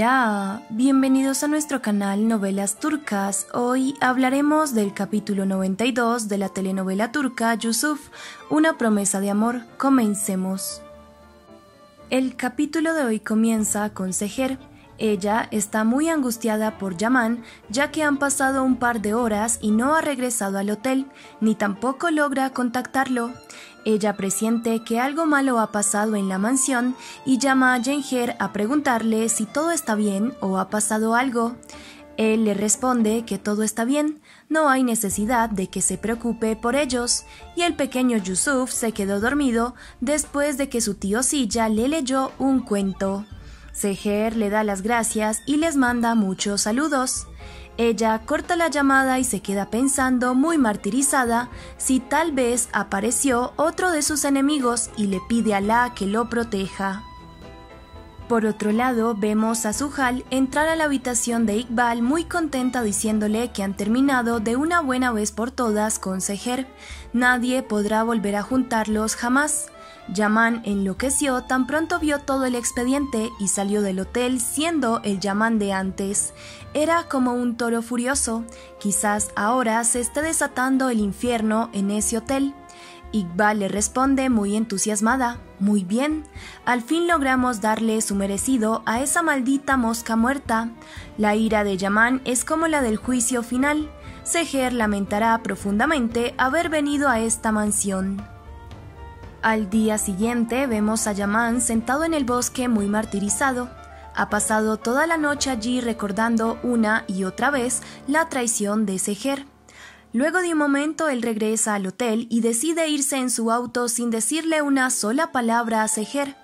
Hola, bienvenidos a nuestro canal Novelas Turcas. Hoy hablaremos del capítulo 92 de la telenovela turca Yusuf, una promesa de amor. Comencemos. El capítulo de hoy comienza con Seher. Ella está muy angustiada por Yaman, ya que han pasado un par de horas y no ha regresado al hotel, ni tampoco logra contactarlo. Ella presiente que algo malo ha pasado en la mansión y llama a Jenger a preguntarle si todo está bien o ha pasado algo. Él le responde que todo está bien, no hay necesidad de que se preocupe por ellos, y el pequeño Yusuf se quedó dormido después de que su tío Silla le leyó un cuento. Seher le da las gracias y les manda muchos saludos. Ella corta la llamada y se queda pensando muy martirizada si tal vez apareció otro de sus enemigos y le pide a Alá que lo proteja. Por otro lado, vemos a Suhal entrar a la habitación de Iqbal muy contenta diciéndole que han terminado de una buena vez por todas con Seher. Nadie podrá volver a juntarlos jamás. Yaman enloqueció tan pronto vio todo el expediente y salió del hotel siendo el Yaman de antes. Era como un toro furioso. Quizás ahora se esté desatando el infierno en ese hotel. Iqbal le responde muy entusiasmada. Muy bien, al fin logramos darle su merecido a esa maldita mosca muerta. La ira de Yaman es como la del juicio final. Seher lamentará profundamente haber venido a esta mansión. Al día siguiente vemos a Yaman sentado en el bosque muy martirizado. Ha pasado toda la noche allí recordando una y otra vez la traición de Seher. Luego de un momento él regresa al hotel y decide irse en su auto sin decirle una sola palabra a Seher.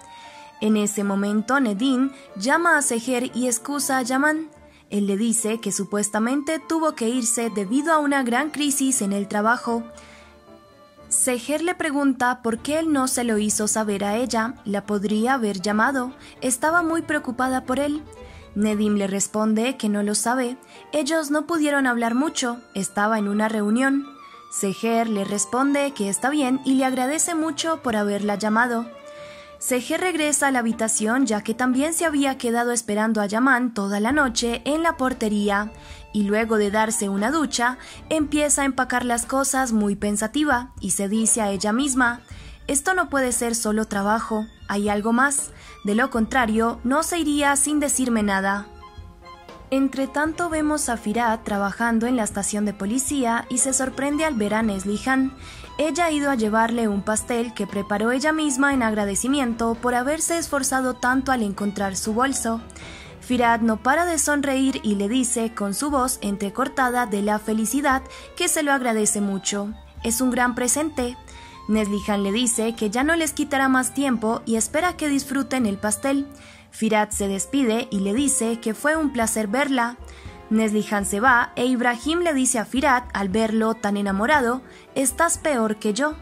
En ese momento Nedin llama a Seher y excusa a Yaman. Él le dice que supuestamente tuvo que irse debido a una gran crisis en el trabajo. Seher le pregunta por qué él no se lo hizo saber a ella, la podría haber llamado, estaba muy preocupada por él. Nedim le responde que no lo sabe, ellos no pudieron hablar mucho, estaba en una reunión. Seher le responde que está bien y le agradece mucho por haberla llamado. Seher regresa a la habitación ya que también se había quedado esperando a Yaman toda la noche en la portería y luego de darse una ducha empieza a empacar las cosas muy pensativa y se dice a ella misma esto no puede ser solo trabajo, hay algo más, de lo contrario no se iría sin decirme nada. Entre tanto vemos a Firat trabajando en la estación de policía y se sorprende al ver a Neslihan ella ha ido a llevarle un pastel que preparó ella misma en agradecimiento por haberse esforzado tanto al encontrar su bolso. Firad no para de sonreír y le dice con su voz entrecortada de la felicidad que se lo agradece mucho. Es un gran presente. Neslihan le dice que ya no les quitará más tiempo y espera que disfruten el pastel. Firad se despide y le dice que fue un placer verla. Neslihan se va e Ibrahim le dice a Firat al verlo tan enamorado, estás peor que yo.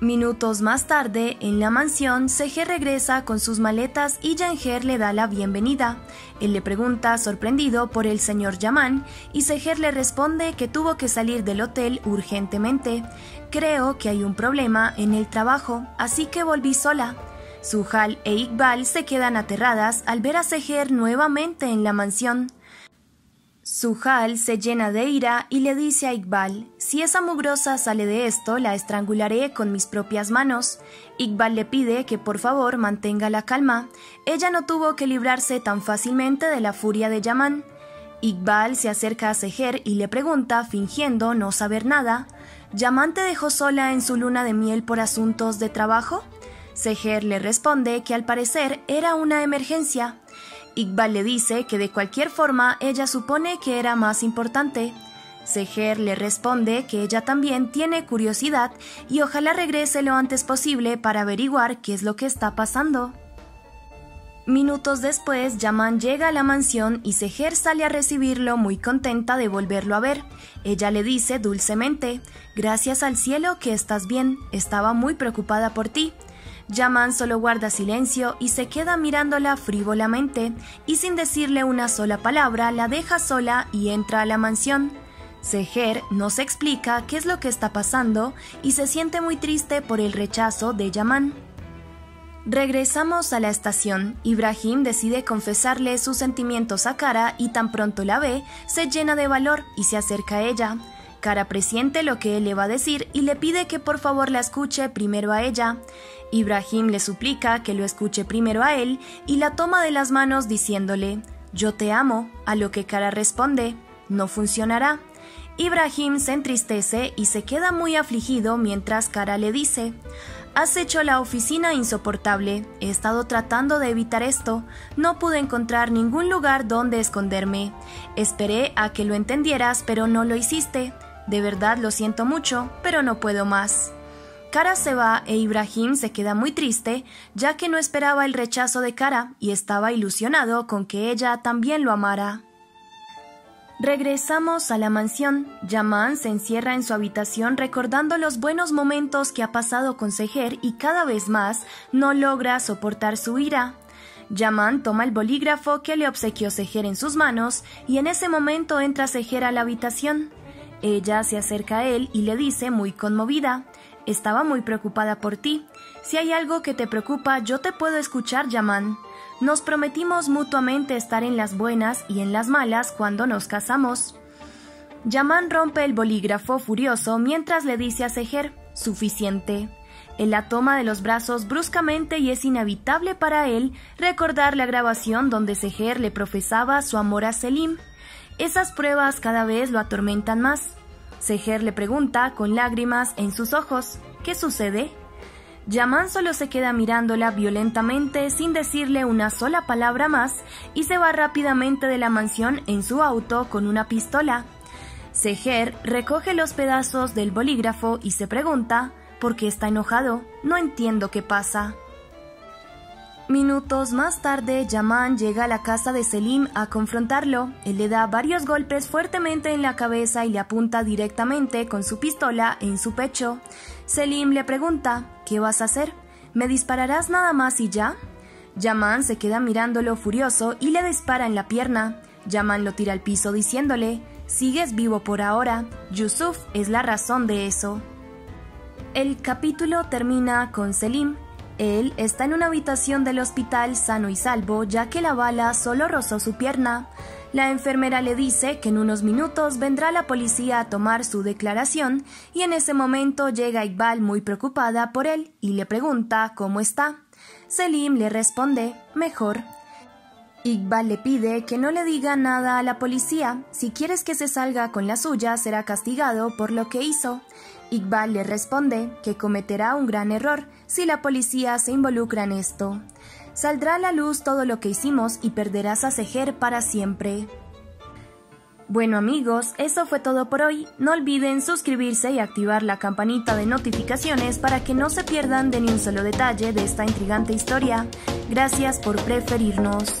Minutos más tarde, en la mansión, Seher regresa con sus maletas y Janger le da la bienvenida. Él le pregunta, sorprendido por el señor Yaman, y Seher le responde que tuvo que salir del hotel urgentemente. Creo que hay un problema en el trabajo, así que volví sola. Suhal e Iqbal se quedan aterradas al ver a Seher nuevamente en la mansión. Suhal se llena de ira y le dice a Iqbal, si esa mugrosa sale de esto, la estrangularé con mis propias manos. Iqbal le pide que por favor mantenga la calma. Ella no tuvo que librarse tan fácilmente de la furia de Yaman. Iqbal se acerca a Seher y le pregunta, fingiendo no saber nada, ¿Yaman te dejó sola en su luna de miel por asuntos de trabajo? Seher le responde que al parecer era una emergencia. Iqbal le dice que de cualquier forma ella supone que era más importante. Seher le responde que ella también tiene curiosidad y ojalá regrese lo antes posible para averiguar qué es lo que está pasando. Minutos después, Yaman llega a la mansión y Seher sale a recibirlo muy contenta de volverlo a ver. Ella le dice dulcemente, Gracias al cielo que estás bien, estaba muy preocupada por ti. Yaman solo guarda silencio y se queda mirándola frívolamente, y sin decirle una sola palabra la deja sola y entra a la mansión. Seher no se explica qué es lo que está pasando y se siente muy triste por el rechazo de Yaman. Regresamos a la estación. Ibrahim decide confesarle sus sentimientos a Cara y tan pronto la ve, se llena de valor y se acerca a ella. Cara presiente lo que él le va a decir y le pide que por favor la escuche primero a ella. Ibrahim le suplica que lo escuche primero a él y la toma de las manos diciéndole, Yo te amo, a lo que Cara responde, No funcionará. Ibrahim se entristece y se queda muy afligido mientras Cara le dice, Has hecho la oficina insoportable. He estado tratando de evitar esto. No pude encontrar ningún lugar donde esconderme. Esperé a que lo entendieras, pero no lo hiciste. De verdad lo siento mucho, pero no puedo más. Cara se va e Ibrahim se queda muy triste, ya que no esperaba el rechazo de Cara y estaba ilusionado con que ella también lo amara. Regresamos a la mansión. Yaman se encierra en su habitación recordando los buenos momentos que ha pasado con Seher y cada vez más no logra soportar su ira. Yaman toma el bolígrafo que le obsequió Seher en sus manos y en ese momento entra Seher a la habitación. Ella se acerca a él y le dice muy conmovida, estaba muy preocupada por ti. Si hay algo que te preocupa, yo te puedo escuchar, Yaman. Nos prometimos mutuamente estar en las buenas y en las malas cuando nos casamos. Yaman rompe el bolígrafo furioso mientras le dice a Seher, suficiente. Él la toma de los brazos bruscamente y es inevitable para él recordar la grabación donde Seher le profesaba su amor a Selim. Esas pruebas cada vez lo atormentan más. Seher le pregunta con lágrimas en sus ojos, ¿qué sucede? Yaman solo se queda mirándola violentamente sin decirle una sola palabra más y se va rápidamente de la mansión en su auto con una pistola. Seher recoge los pedazos del bolígrafo y se pregunta ¿por qué está enojado? No entiendo qué pasa. Minutos más tarde, Yaman llega a la casa de Selim a confrontarlo. Él le da varios golpes fuertemente en la cabeza y le apunta directamente con su pistola en su pecho. Selim le pregunta, ¿qué vas a hacer? ¿Me dispararás nada más y ya? Yaman se queda mirándolo furioso y le dispara en la pierna. Yaman lo tira al piso diciéndole, sigues vivo por ahora, Yusuf es la razón de eso. El capítulo termina con Selim él está en una habitación del hospital sano y salvo ya que la bala solo rozó su pierna. La enfermera le dice que en unos minutos vendrá la policía a tomar su declaración y en ese momento llega Iqbal muy preocupada por él y le pregunta cómo está. Selim le responde mejor. Iqbal le pide que no le diga nada a la policía. Si quieres que se salga con la suya, será castigado por lo que hizo. Iqbal le responde que cometerá un gran error si la policía se involucra en esto. Saldrá a la luz todo lo que hicimos y perderás a Sejer para siempre. Bueno amigos, eso fue todo por hoy. No olviden suscribirse y activar la campanita de notificaciones para que no se pierdan de ni un solo detalle de esta intrigante historia. Gracias por preferirnos.